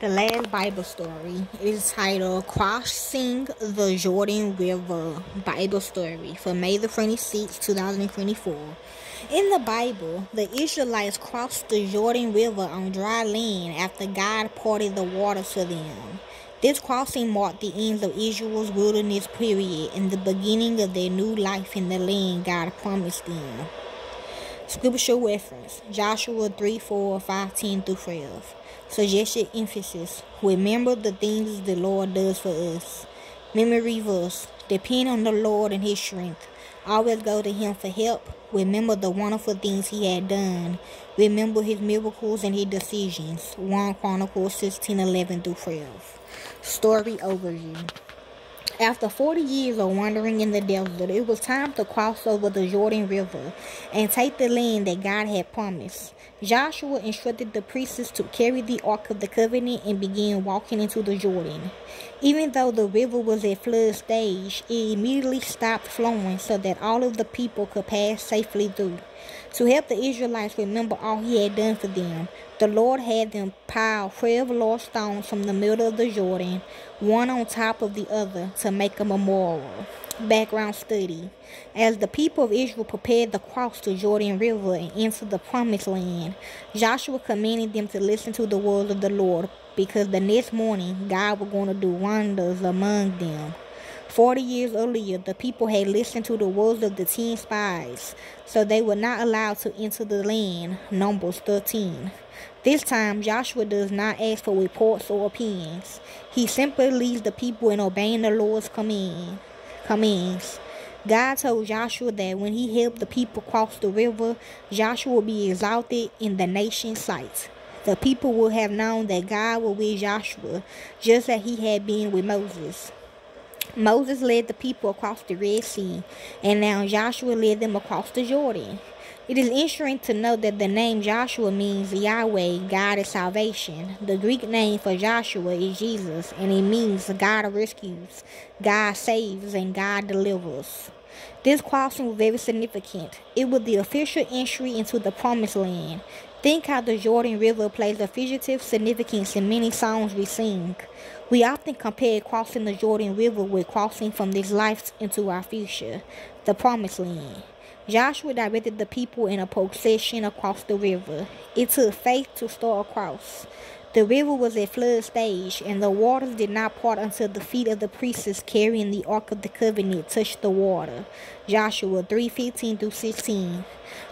The last Bible story is titled Crossing the Jordan River Bible Story for May the 26th, 2024. In the Bible, the Israelites crossed the Jordan River on dry land after God parted the waters for them. This crossing marked the end of Israel's wilderness period and the beginning of their new life in the land God promised them. Scriptural reference Joshua 3 4 5 10 through 12. Suggested emphasis Remember the things the Lord does for us. Memory verse Depend on the Lord and His strength. Always go to Him for help. Remember the wonderful things He had done. Remember His miracles and His decisions. 1 Chronicles 16 11 through 12. Story overview. After 40 years of wandering in the desert, it was time to cross over the Jordan River and take the land that God had promised. Joshua instructed the priests to carry the Ark of the Covenant and begin walking into the Jordan. Even though the river was at flood stage, it immediately stopped flowing so that all of the people could pass safely through. To help the Israelites remember all he had done for them, the Lord had them pile 12 large stones from the middle of the Jordan, one on top of the other, to make a memorial. Background study. As the people of Israel prepared to cross the Jordan River and enter the promised land, Joshua commanded them to listen to the words of the Lord because the next morning God was going to do wonders among them. Forty years earlier, the people had listened to the words of the ten spies, so they were not allowed to enter the land. Numbers 13. This time, Joshua does not ask for reports or opinions. He simply leads the people in obeying the Lord's command commands. God told Joshua that when he helped the people cross the river, Joshua would be exalted in the nation's sight. The people would have known that God was with Joshua, just as he had been with Moses. Moses led the people across the Red Sea, and now Joshua led them across the Jordan. It is interesting to note that the name Joshua means Yahweh, God is salvation. The Greek name for Joshua is Jesus, and it means God of rescues, God saves, and God delivers. This crossing was very significant. It was the official entry into the Promised Land. Think how the Jordan River plays a figurative significance in many songs we sing. We often compare crossing the Jordan River with crossing from this life into our future, the Promised Land. Joshua directed the people in a procession across the river. It took faith to start across. The river was at flood stage, and the waters did not part until the feet of the priests carrying the Ark of the Covenant touched the water. Joshua 3:15 through 16.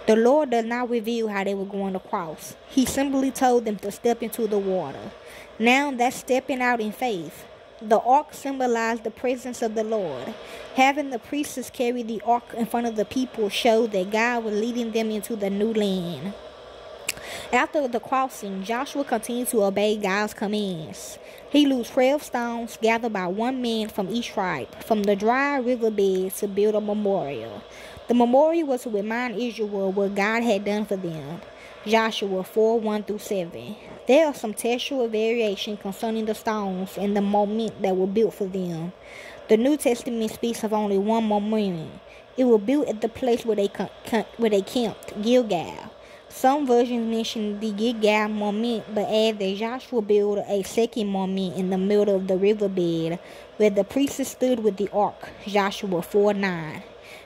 The Lord does not reveal how they were going to cross. He simply told them to step into the water. Now that's stepping out in faith. The ark symbolized the presence of the Lord. Having the priests carry the ark in front of the people showed that God was leading them into the new land. After the crossing, Joshua continued to obey God's commands. He loosed 12 stones gathered by one man from each tribe from the dry riverbed to build a memorial. The memorial was to remind Israel what God had done for them. Joshua 4 1 through 7. There are some textual variation concerning the stones and the moment that were built for them. The New Testament speaks of only one moment. It was built at the place where they where they camped, Gilgal. Some versions mention the Gilgal moment, but add that Joshua built a second moment in the middle of the riverbed, where the priests stood with the ark. Joshua 4 9.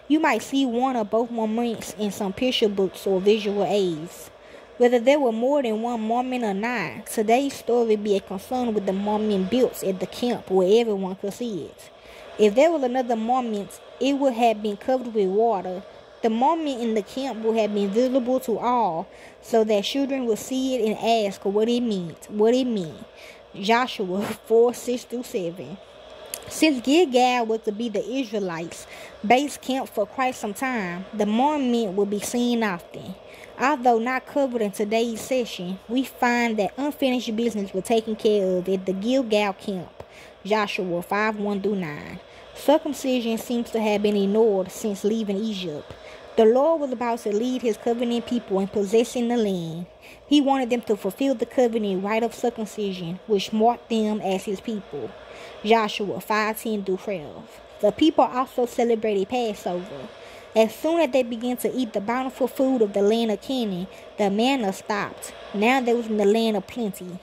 You might see one or both moments in some picture books or visual aids. Whether there were more than one Mormon or not, today's story be a concern with the Mormon built at the camp where everyone could see it. If there was another Mormon, it would have been covered with water. The Mormon in the camp would have been visible to all, so that children would see it and ask what it meant. What it meant. Joshua 4 6 through 7. Since Gilgal was to be the Israelites' base camp for quite some time, the Mormon would be seen often. Although not covered in today's session, we find that unfinished business was taken care of at the Gilgal camp, Joshua 5 1 through 9. Circumcision seems to have been ignored since leaving Egypt. The Lord was about to lead his covenant people in possessing the land. He wanted them to fulfill the covenant rite of circumcision, which marked them as his people. Joshua 5 10 through 12. The people also celebrated Passover. As soon as they began to eat the bountiful food of the land of Canaan, the manna stopped. Now they was in the land of plenty.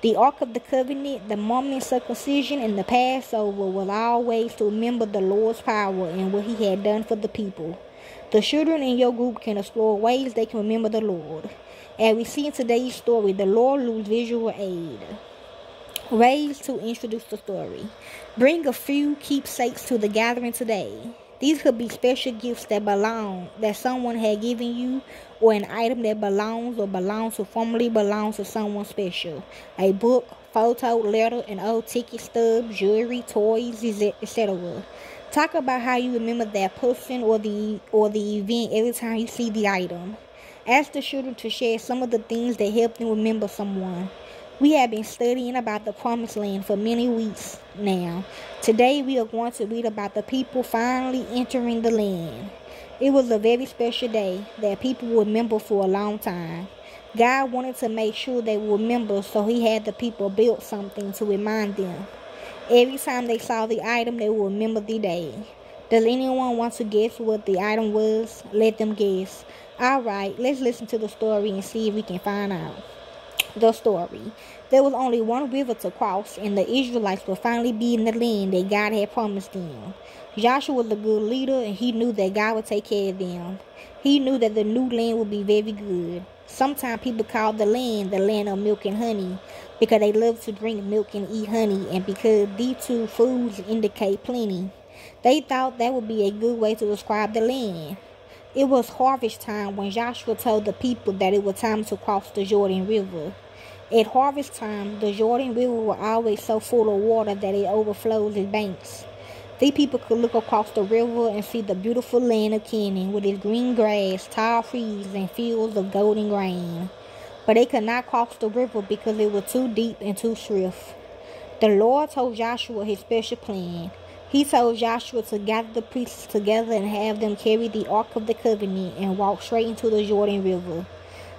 The Ark of the Covenant, the Mormon circumcision, and the Passover will always to remember the Lord's power and what He had done for the people. The children in your group can explore ways they can remember the Lord. As we see in today's story, the Lord lose visual aid. Ways to introduce the story. Bring a few keepsakes to the gathering today. These could be special gifts that belong, that someone had given you, or an item that belongs or belongs to formerly belongs to someone special. A book, photo, letter, an old ticket stub, jewelry, toys, etc. Talk about how you remember that person or the or the event every time you see the item. Ask the children to share some of the things that help them remember someone. We have been studying about the promised land for many weeks now. Today we are going to read about the people finally entering the land. It was a very special day that people will remember for a long time. God wanted to make sure they would remember, so He had the people build something to remind them. Every time they saw the item, they would remember the day. Does anyone want to guess what the item was? Let them guess. Alright, let's listen to the story and see if we can find out the story. There was only one river to cross, and the Israelites would finally be in the land that God had promised them. Joshua was a good leader, and he knew that God would take care of them. He knew that the new land would be very good. Sometimes people call the land the land of milk and honey because they love to drink milk and eat honey, and because these two foods indicate plenty. They thought that would be a good way to describe the land. It was harvest time when Joshua told the people that it was time to cross the Jordan River. At harvest time, the Jordan River was always so full of water that it overflows its banks. These people could look across the river and see the beautiful land of Canaan with its green grass, tall trees, and fields of golden grain. But they could not cross the river because it was too deep and too swift. The Lord told Joshua his special plan. He told Joshua to gather the priests together and have them carry the Ark of the Covenant and walk straight into the Jordan River.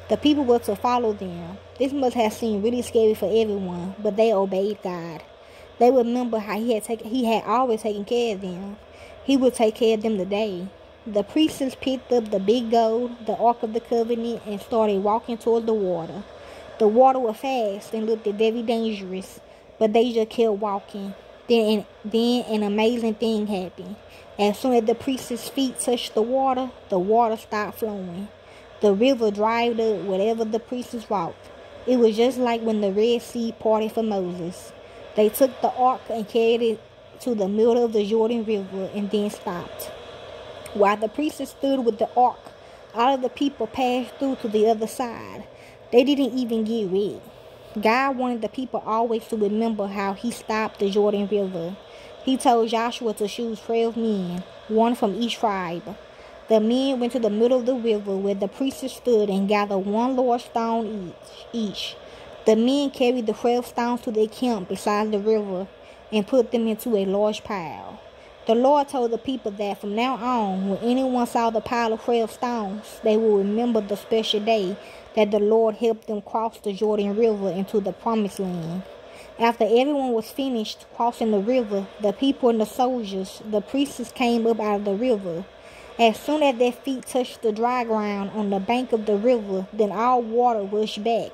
The people were to follow them. This must have seemed really scary for everyone, but they obeyed God. They remember how he had taken he had always taken care of them. He would take care of them today. The priests picked up the big gold, the Ark of the Covenant, and started walking toward the water. The water was fast and looked very dangerous, but they just kept walking. Then, then an amazing thing happened. As soon as the priest's feet touched the water, the water stopped flowing. The river dried up wherever the priests walked. It was just like when the Red Sea parted for Moses. They took the ark and carried it to the middle of the Jordan River and then stopped. While the priests stood with the ark, all of the people passed through to the other side. They didn't even get wet. God wanted the people always to remember how he stopped the Jordan River. He told Joshua to choose 12 men, one from each tribe. The men went to the middle of the river where the priests stood and gathered one large stone each. each. The men carried the 12 stones to their camp beside the river and put them into a large pile. The Lord told the people that from now on, when anyone saw the pile of 12 stones, they would remember the special day that the Lord helped them cross the Jordan River into the promised land. After everyone was finished crossing the river, the people and the soldiers, the priests came up out of the river. As soon as their feet touched the dry ground on the bank of the river, then all water rushed back,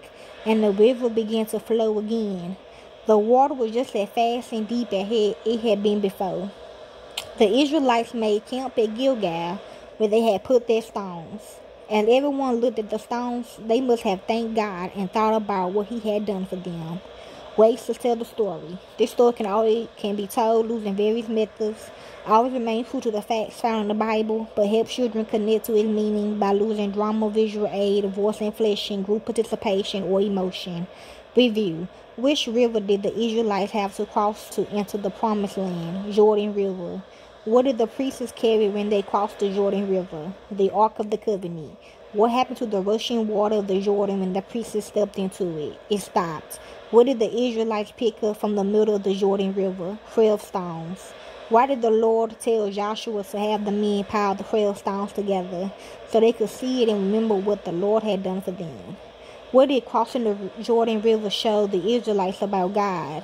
and the river began to flow again. The water was just as fast and deep as it had been before. The Israelites made camp at Gilgal, where they had put their stones. As everyone looked at the stones, they must have thanked God and thought about what He had done for them. Ways to tell the story. This story can always can be told using various methods. Always remain true to the facts found in the Bible, but help children connect to its meaning by using drama, visual aid, voice inflection, group participation, or emotion. Review. Which river did the Israelites have to cross to enter the promised land? Jordan River. What did the priests carry when they crossed the Jordan River? The Ark of the Covenant. What happened to the rushing water of the Jordan when the priests stepped into it? It stopped. What did the Israelites pick up from the middle of the Jordan River? Twelve stones. Why did the Lord tell Joshua to have the men pile the twelve stones together so they could see it and remember what the Lord had done for them? What did crossing the Jordan River show the Israelites about God?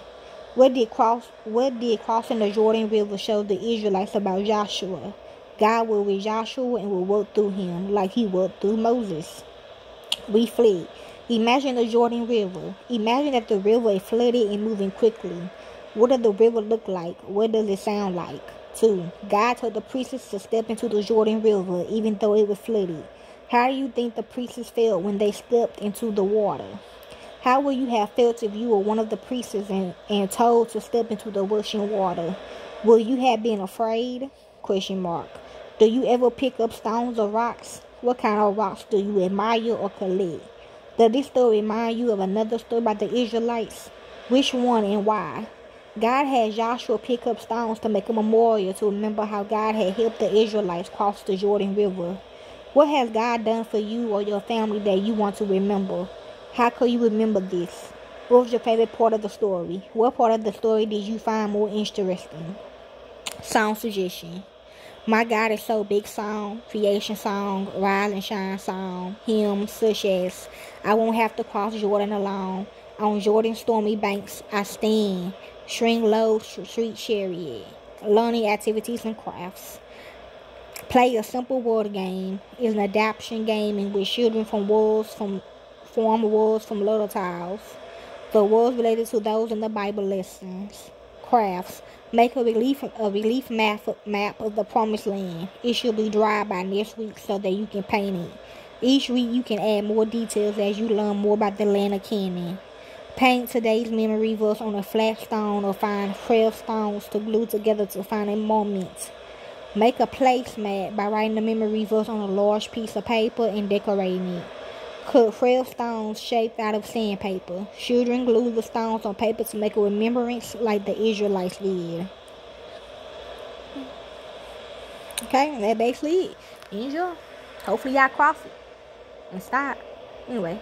What did cross what did crossing the Jordan River show the Israelites about Joshua? God will with Joshua and will work through him like he worked through Moses. We fled. Imagine the Jordan River. Imagine that the river is flooded and moving quickly. What does the river look like? What does it sound like? 2. God told the priests to step into the Jordan River even though it was flooded. How do you think the priests felt when they stepped into the water? How would you have felt if you were one of the priests and, and told to step into the rushing water? Will you have been afraid? Question mark. Do you ever pick up stones or rocks? What kind of rocks do you admire or collect? Does this story remind you of another story about the Israelites? Which one and why? God had Joshua pick up stones to make a memorial to remember how God had helped the Israelites cross the Jordan River. What has God done for you or your family that you want to remember? How could you remember this? What was your favorite part of the story? What part of the story did you find more interesting? Song suggestion. My God is so big song, creation song, rise and shine song, hymns such as I won't have to cross Jordan alone. On Jordan's stormy banks I stand. Swing low sweet chariot. Learning activities and crafts. Play a simple word game is an adaptation game in which children from worlds from form words from little tiles. The words related to those in the Bible lessons. Crafts. Make a relief a relief map map of the promised land. It should be dry by next week so that you can paint it. Each week you can add more details as you learn more about the land of Canaan. Paint today's memory verse on a flat stone or find fresh stones to glue together to find a moment. Make a placemat by writing the memory verse on a large piece of paper and decorating it. Cut frail stones shaped out of sandpaper. Children glue the stones on paper to make a remembrance like the Israelites did. Okay, that basically it. Enjoy. Hopefully y'all cross it and stop. Anyway.